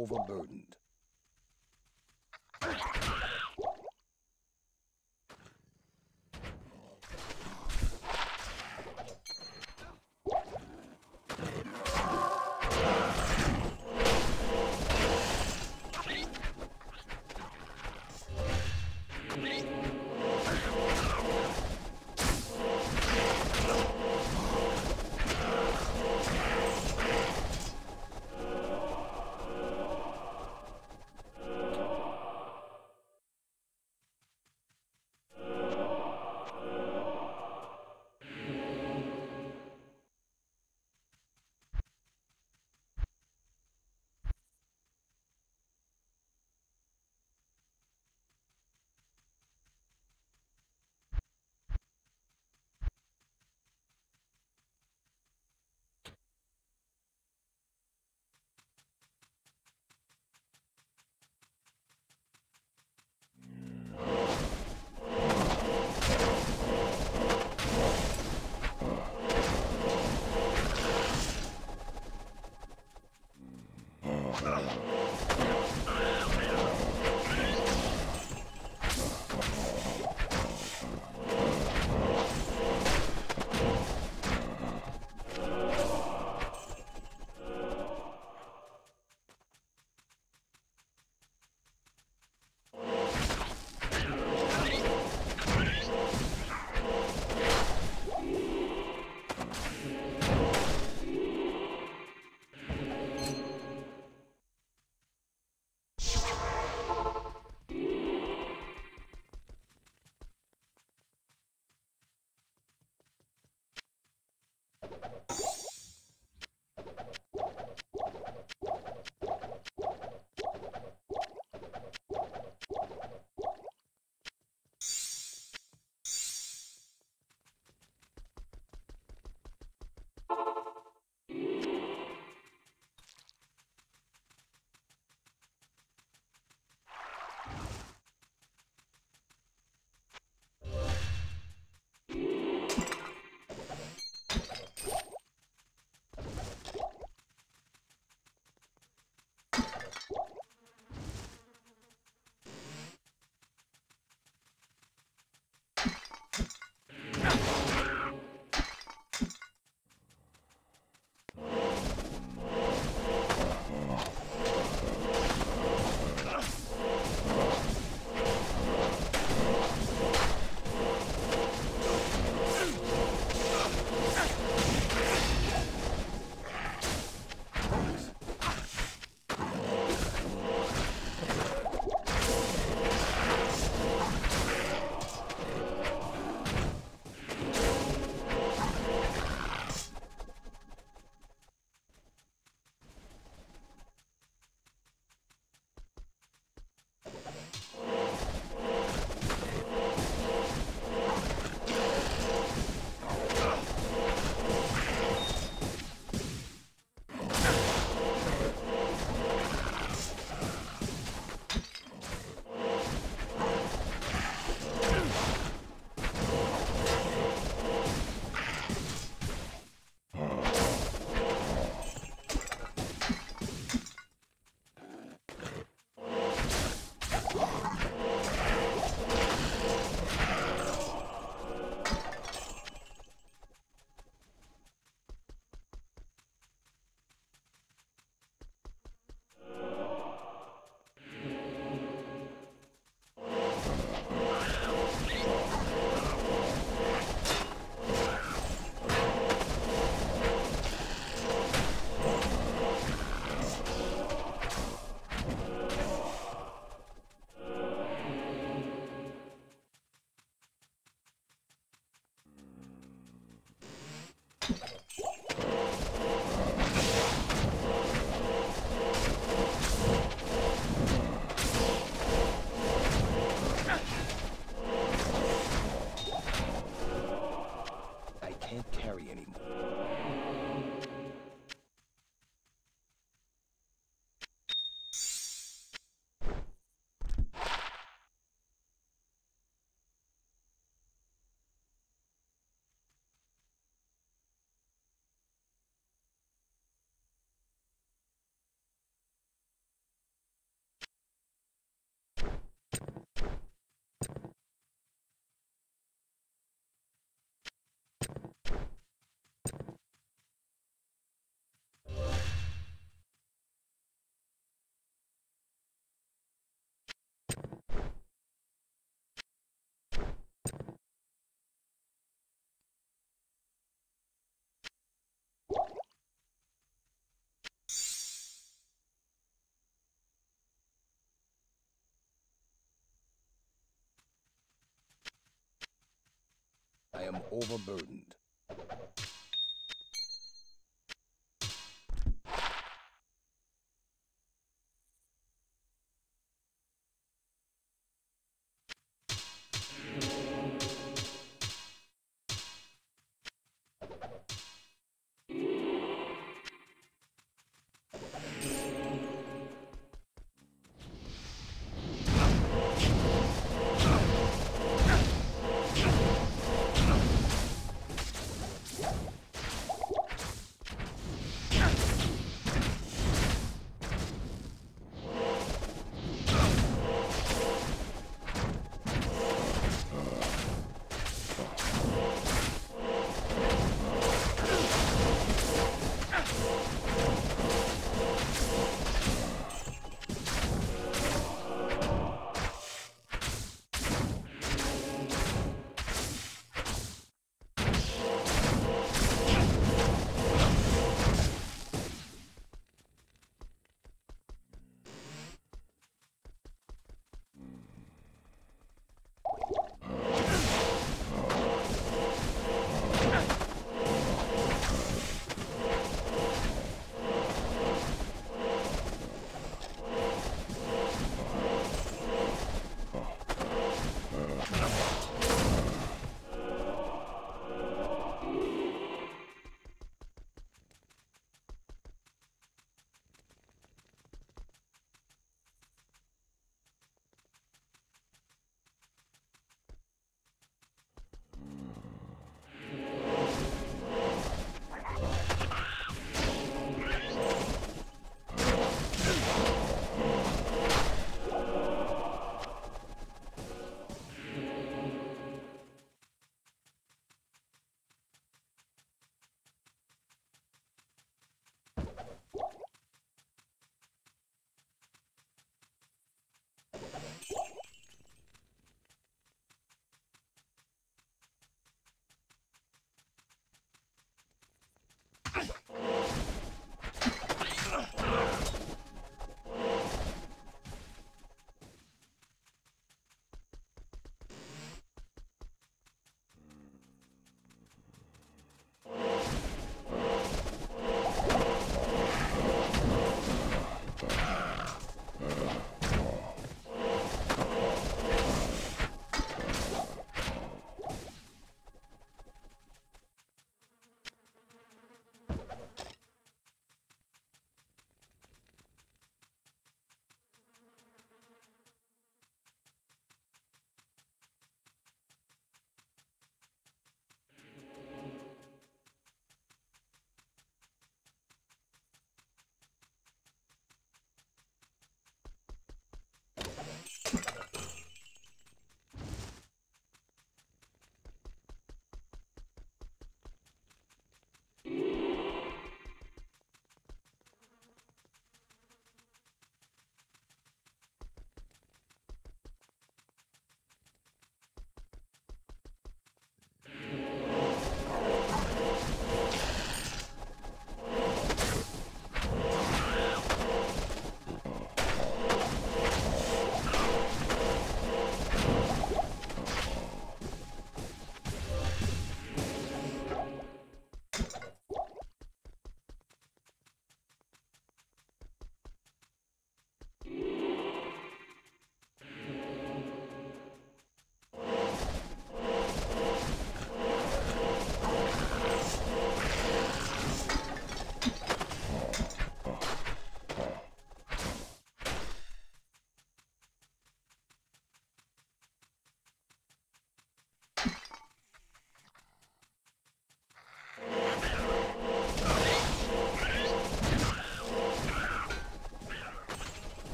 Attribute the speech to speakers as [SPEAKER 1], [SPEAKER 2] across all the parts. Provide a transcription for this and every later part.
[SPEAKER 1] overburdened. I am overburdened.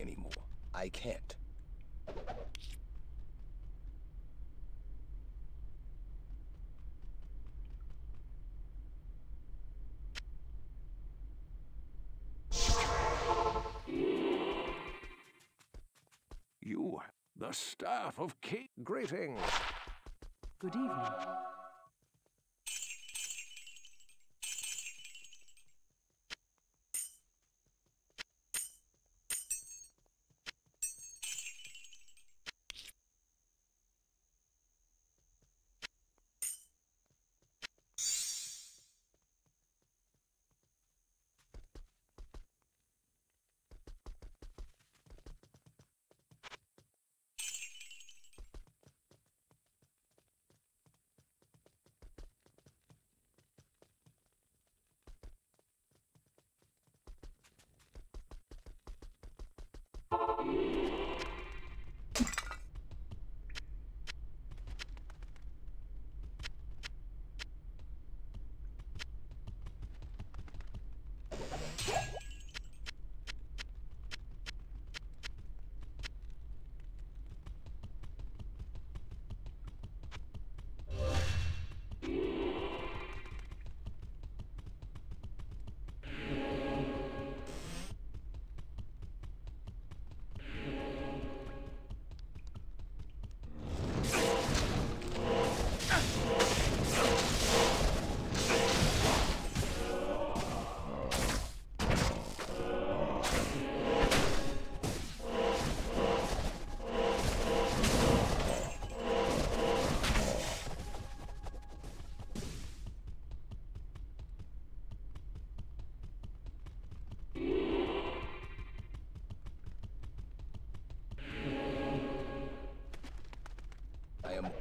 [SPEAKER 1] Anymore. I can't.
[SPEAKER 2] You, the staff of King. Greetings.
[SPEAKER 3] Good evening.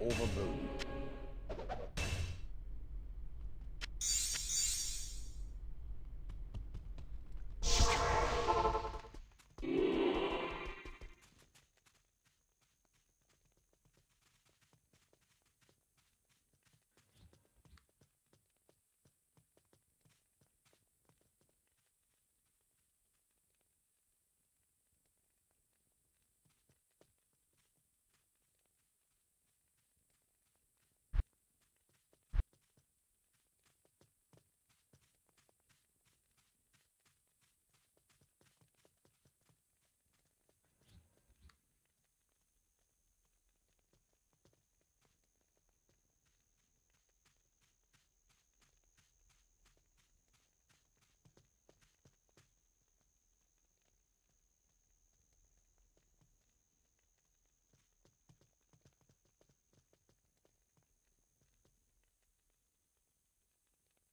[SPEAKER 1] I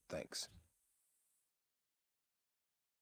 [SPEAKER 1] Thanks.